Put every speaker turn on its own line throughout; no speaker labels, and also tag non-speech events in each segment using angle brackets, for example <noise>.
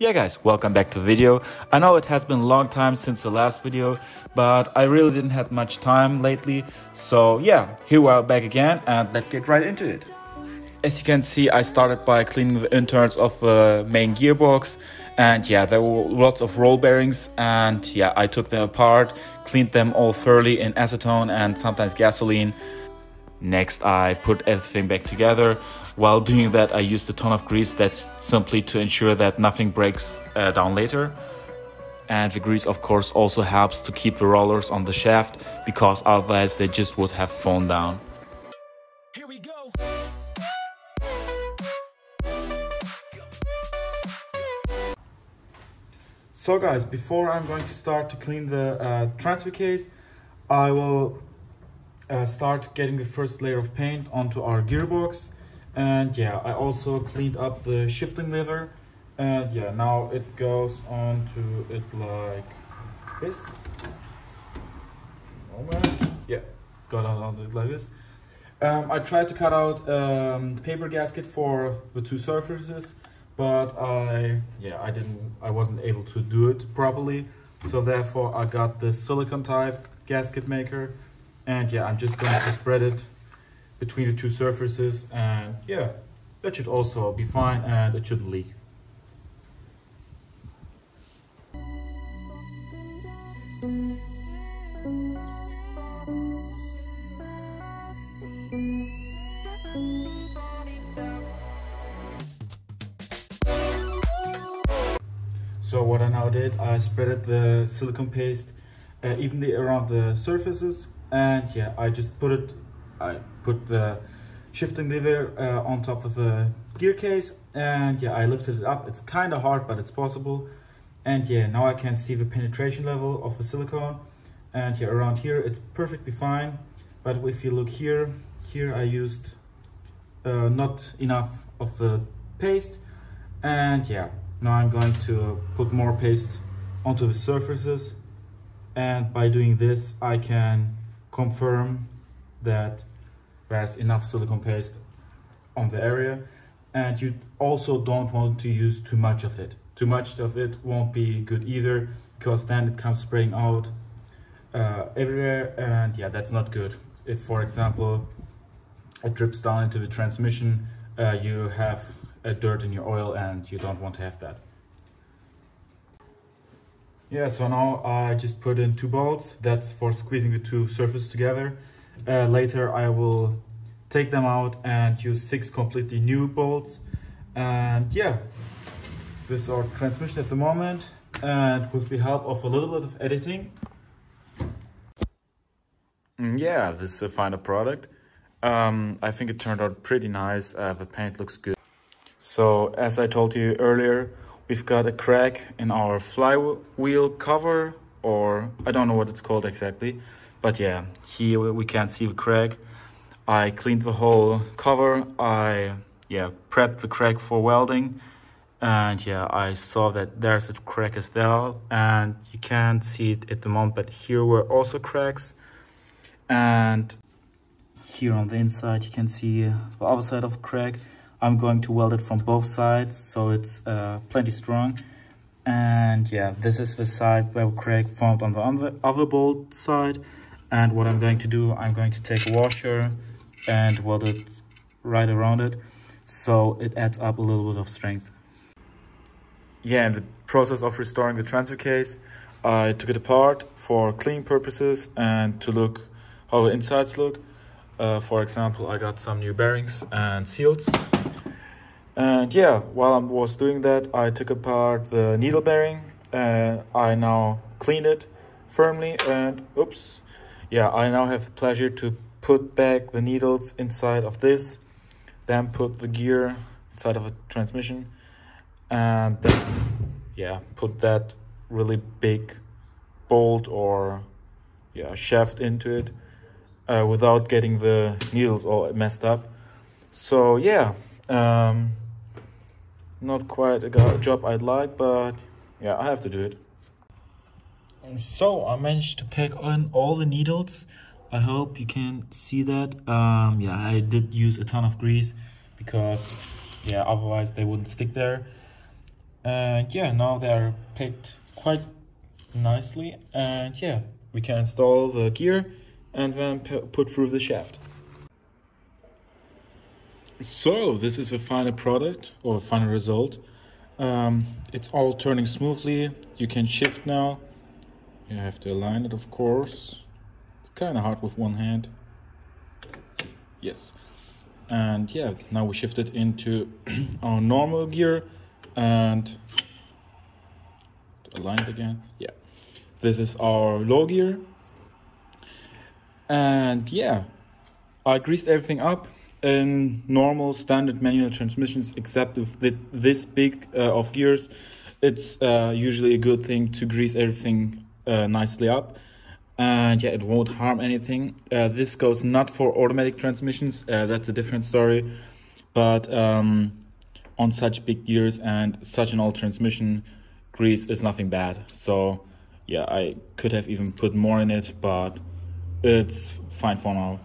Yeah guys, welcome back to the video. I know it has been a long time since the last video, but I really didn't have much time lately. So yeah, here we are back again and let's get right into it. As you can see, I started by cleaning the internals of the main gearbox and yeah, there were lots of roll bearings and yeah, I took them apart, cleaned them all thoroughly in acetone and sometimes gasoline. Next, I put everything back together. While doing that, I used a ton of grease that's simply to ensure that nothing breaks uh, down later. And the grease, of course, also helps to keep the rollers on the shaft because otherwise they just would have fallen down. Here we go. So guys, before I'm going to start to clean the uh, transfer case, I will uh, start getting the first layer of paint onto our gearbox. And yeah, I also cleaned up the shifting lever. And yeah, now it goes onto it like this. Moment. Yeah, it got on it like this. Um, I tried to cut out um, paper gasket for the two surfaces, but I yeah I didn't I wasn't able to do it properly. So therefore I got the silicone type gasket maker and yeah, I'm just going to spread it between the two surfaces and yeah, that should also be fine and it shouldn't leak. So what I now did, I spread the silicone paste uh, evenly around the surfaces and yeah i just put it i put the shifting lever uh, on top of the gear case and yeah i lifted it up. It's kind of hard but it's possible. And yeah now i can see the penetration level of the silicone. And yeah around here it's perfectly fine. But if you look here here i used uh, not enough of the paste. And yeah now i'm going to put more paste onto the surfaces. And by doing this i can confirm that there's enough silicone paste on the area and you also don't want to use too much of it too much of it won't be good either because then it comes spraying out uh, everywhere and yeah that's not good if for example it drips down into the transmission uh, you have a dirt in your oil and you don't want to have that yeah, so now I just put in two bolts. That's for squeezing the two surfaces together. Uh, later I will take them out and use six completely new bolts. And yeah, this is our transmission at the moment. And with the help of a little bit of editing. Mm, yeah, this is a final product. Um, I think it turned out pretty nice. Uh, the paint looks good. So as I told you earlier, we've got a crack in our flywheel cover or I don't know what it's called exactly but yeah here we can't see the crack I cleaned the whole cover. I yeah prepped the crack for welding. And yeah I saw that there's a crack as well. And you can't see it at the moment but here were also cracks and here on the inside you can see the other side of the crack I'm going to weld it from both sides so it's uh, plenty strong. And yeah, this is the side where crack formed on the other bolt side. And what I'm going to do, I'm going to take a washer and weld it right around it so it adds up a little bit of strength. Yeah, in the process of restoring the transfer case, I took it apart for cleaning purposes and to look how the insides look. Uh, for example, I got some new bearings and seals. And yeah, while I was doing that, I took apart the needle bearing and I now cleaned it firmly and oops. Yeah, I now have the pleasure to put back the needles inside of this, then put the gear inside of a transmission and then yeah, put that really big bolt or yeah, shaft into it uh, without getting the needles all messed up. So yeah, um, not quite a job I'd like, but yeah, I have to do it. So I managed to pack on all the needles. I hope you can see that. Um, yeah, I did use a ton of grease because yeah, otherwise they wouldn't stick there. And yeah, now they're packed quite nicely. And yeah, we can install the gear and then put through the shaft. So this is the final product or final result. Um, it's all turning smoothly. You can shift now. You have to align it, of course. It's kind of hard with one hand. Yes. And yeah, now we shift it into <clears throat> our normal gear and align it again. Yeah. This is our low gear. And yeah, I greased everything up in normal standard manual transmissions, except with this big uh, of gears, it's uh, usually a good thing to grease everything nicely up. And yeah, it won't harm anything. Uh, this goes not for automatic transmissions, uh, that's a different story. But um, on such big gears and such an old transmission, grease is nothing bad. So yeah, I could have even put more in it, but it's fine for now.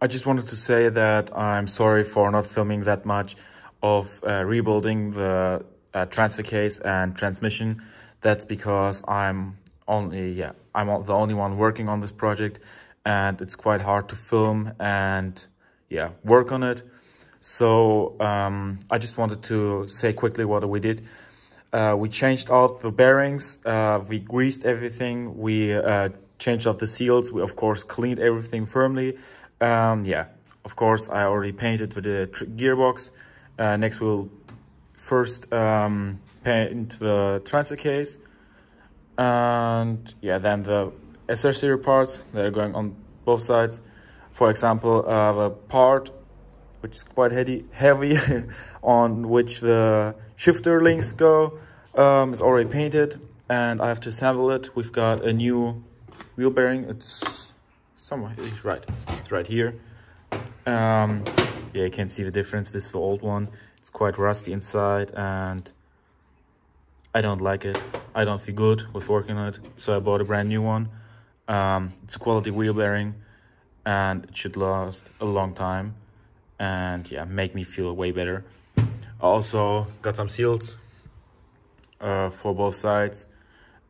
I just wanted to say that I'm sorry for not filming that much of uh, rebuilding the uh, transfer case and transmission. That's because I'm only, yeah, I'm the only one working on this project and it's quite hard to film and yeah, work on it. So um, I just wanted to say quickly what we did. Uh, we changed out the bearings, uh, we greased everything, we uh, changed out the seals, we of course cleaned everything firmly um, yeah, of course, I already painted the gearbox. Uh, next, we'll first um, paint the transfer case. And yeah, then the accessory parts that are going on both sides. For example, uh, the part which is quite heavy, heavy <laughs> on which the shifter links go um, is already painted and I have to assemble it. We've got a new wheel bearing. It's somewhere it's right it's right here um yeah you can see the difference this is the old one quite rusty inside and i don't like it i don't feel good with working on it so i bought a brand new one um it's quality wheel bearing and it should last a long time and yeah make me feel way better i also got some seals uh, for both sides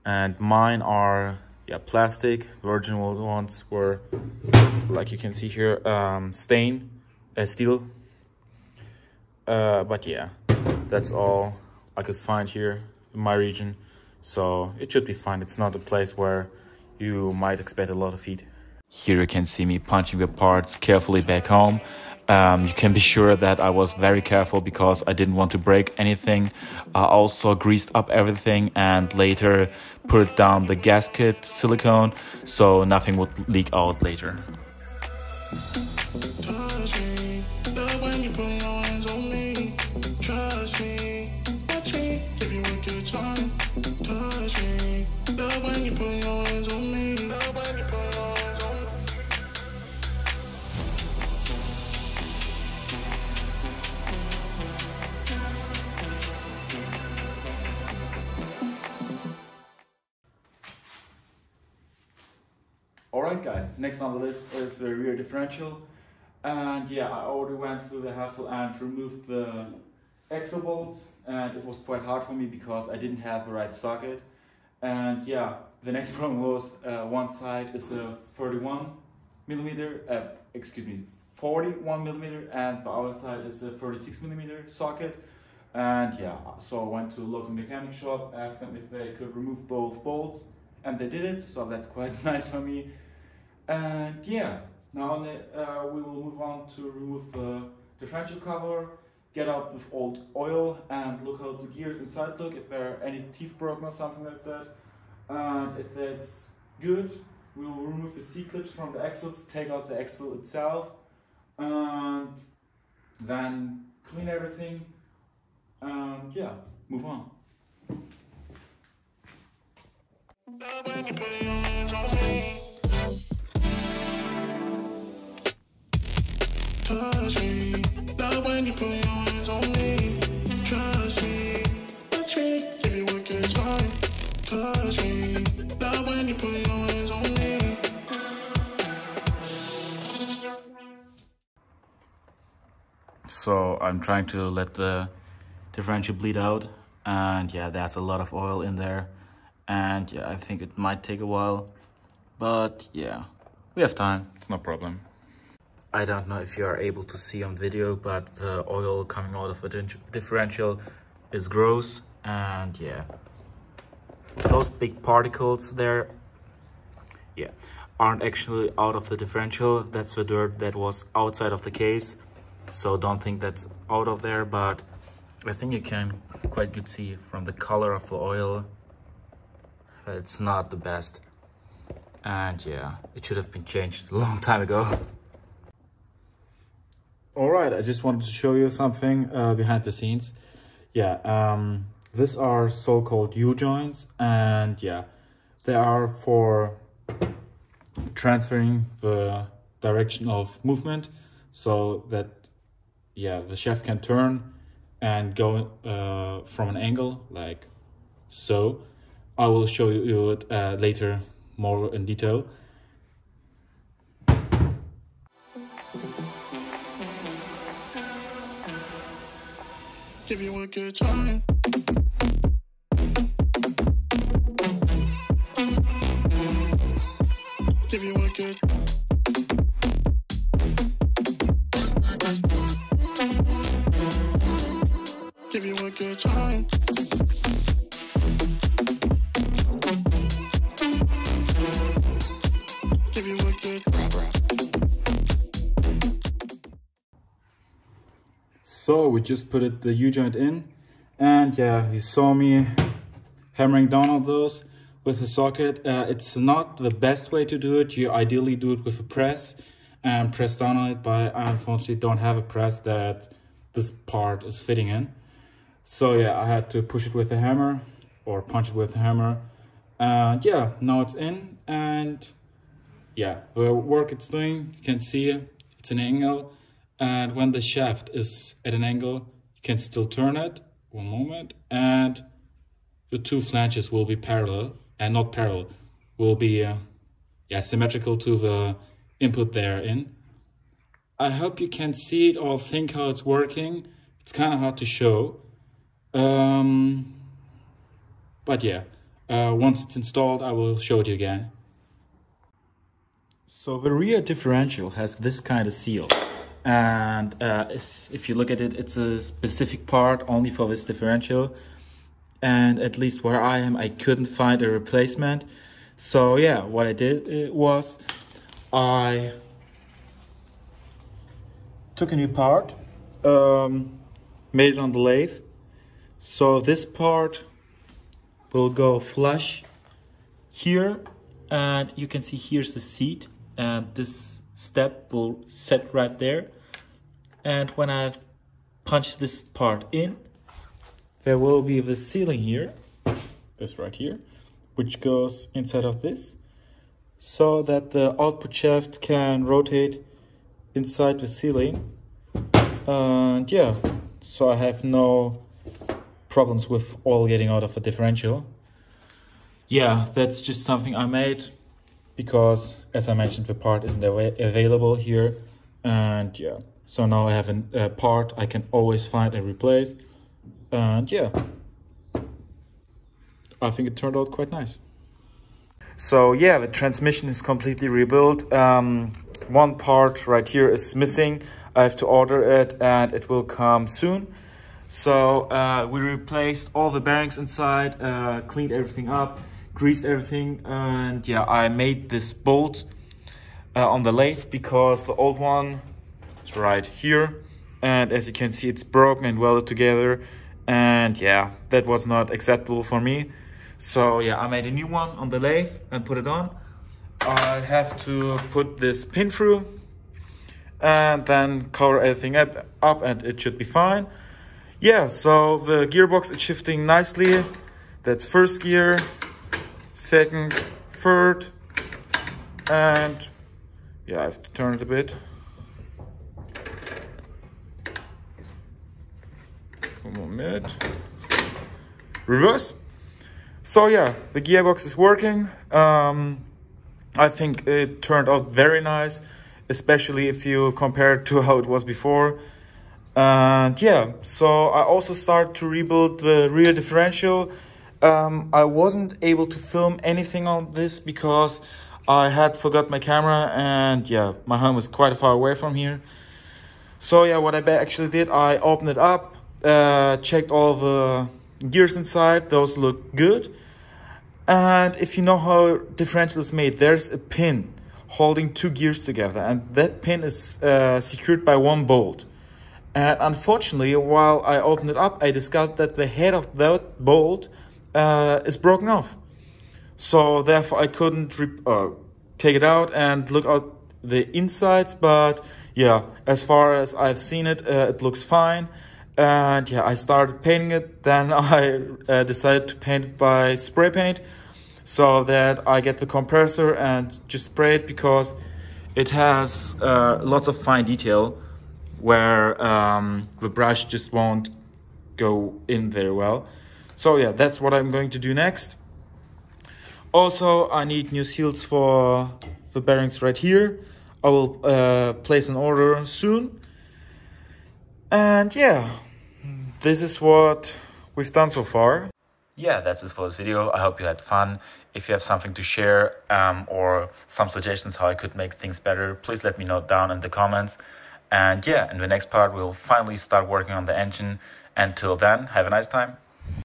and mine are yeah, plastic. Original ones were, like you can see here, um, stain, uh, steel. Uh, but yeah, that's all I could find here in my region. So it should be fine. It's not a place where you might expect a lot of heat. Here you can see me punching the parts carefully back home. Um, you can be sure that I was very careful because I didn't want to break anything. I also greased up everything and later put down the gasket silicone so nothing would leak out later. Next on the list is the rear differential. And yeah, I already went through the hassle and removed the exo bolts and it was quite hard for me because I didn't have the right socket. And yeah, the next <laughs> problem was uh, one side is a 31 millimeter, uh, excuse me, 41 millimeter and the other side is a 36 millimeter socket. And yeah, so I went to a local mechanic shop, asked them if they could remove both bolts and they did it, so that's quite <laughs> nice for me. And yeah, now uh, we will move on to remove the differential cover, get out with old oil and look how the gears inside look, if there are any teeth broken or something like that. And if that's good, we will remove the C-clips from the axles, take out the axle itself, and then clean everything, and yeah, move on. Touch me, love when you put your hands on me. Trust me, touch me, give you a good time. Touch me, love when you put your hands on me. So I'm trying to let the differential bleed out. And yeah, there's a lot of oil in there. And yeah, I think it might take a while. But yeah, we have time. It's no problem. I don't know if you are able to see on video, but the oil coming out of the differential is gross. And yeah, those big particles there, yeah, aren't actually out of the differential. That's the dirt that was outside of the case. So don't think that's out of there, but I think you can quite good see from the color of the oil it's not the best. And yeah, it should have been changed a long time ago. <laughs> All right, I just wanted to show you something uh, behind the scenes. Yeah, um, these are so-called U-joints and yeah, they are for transferring the direction of movement so that yeah the shaft can turn and go uh, from an angle like so I will show you it uh, later more in detail give you a good time. Give you a good give you a good time so we just put it the u-joint in and yeah you saw me hammering down on those with a socket. Uh, it's not the best way to do it. You ideally do it with a press and press down on it, but I unfortunately don't have a press that this part is fitting in. So yeah, I had to push it with a hammer or punch it with a hammer. And yeah, now it's in and yeah, the work it's doing, you can see it's an angle. And when the shaft is at an angle, you can still turn it. One moment. And the two flanges will be parallel and not parallel will be uh, yeah symmetrical to the input there in. I hope you can see it or think how it's working. It's kind of hard to show. Um, but yeah, uh, once it's installed, I will show it you again. So the rear differential has this kind of seal. And uh, if you look at it, it's a specific part only for this differential and at least where I am, I couldn't find a replacement. So yeah, what I did uh, was I took a new part, um, made it on the lathe. So this part will go flush here and you can see here's the seat and this step will set right there. And when I've punched this part in, there will be the sealing here, this right here, which goes inside of this, so that the output shaft can rotate inside the sealing. And yeah, so I have no problems with oil getting out of a differential. Yeah, that's just something I made because, as I mentioned, the part isn't available here. And yeah, so now I have a part I can always find and replace. And yeah. I think it turned out quite nice. So yeah the transmission is completely rebuilt. Um, one part right here is missing. I have to order it and it will come soon. So uh, we replaced all the bearings inside uh, cleaned everything up greased everything and yeah I made this bolt uh, on the lathe because the old one is right here and as you can see it's broken and welded together and yeah that was not acceptable for me. So yeah i made a new one on the lathe and put it on. I have to put this pin through and then cover everything up, up and it should be fine. Yeah so the gearbox is shifting nicely. That's first gear second third and yeah i have to turn it a bit Moment. Reverse. So yeah, the gearbox is working. Um, I think it turned out very nice, especially if you compare it to <laughs> how it was before. And yeah, so I also start to rebuild the rear differential. Um, I wasn't able to film anything on this because I had forgot my camera and yeah, my home was quite far away from here. So yeah, what I actually did, I opened it up, uh, checked all the gears inside, those look good. And if you know how differential is made, there's a pin holding two gears together and that pin is uh, secured by one bolt. And unfortunately, while I opened it up, I discovered that the head of that bolt uh, is broken off. So therefore I couldn't uh, take it out and look out the insides, but yeah, as far as I've seen it, uh, it looks fine. And yeah, I started painting it. Then <laughs> I uh, decided to paint it by spray paint so that I get the compressor and just spray it because it has uh, lots of fine detail where um, the brush just won't go in very well. So yeah, that's what I'm going to do next. Also, I need new seals for the bearings right here. I will uh, place an order soon. And yeah, this is what we've done so far.
Yeah, that's it for this video. I hope you had fun. If you have something to share um, or some suggestions how I could make things better, please let me know down in the comments. And yeah, in the next part, we'll finally start working on the engine. Until then, have a nice time.